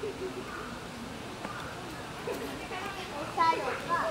最後か。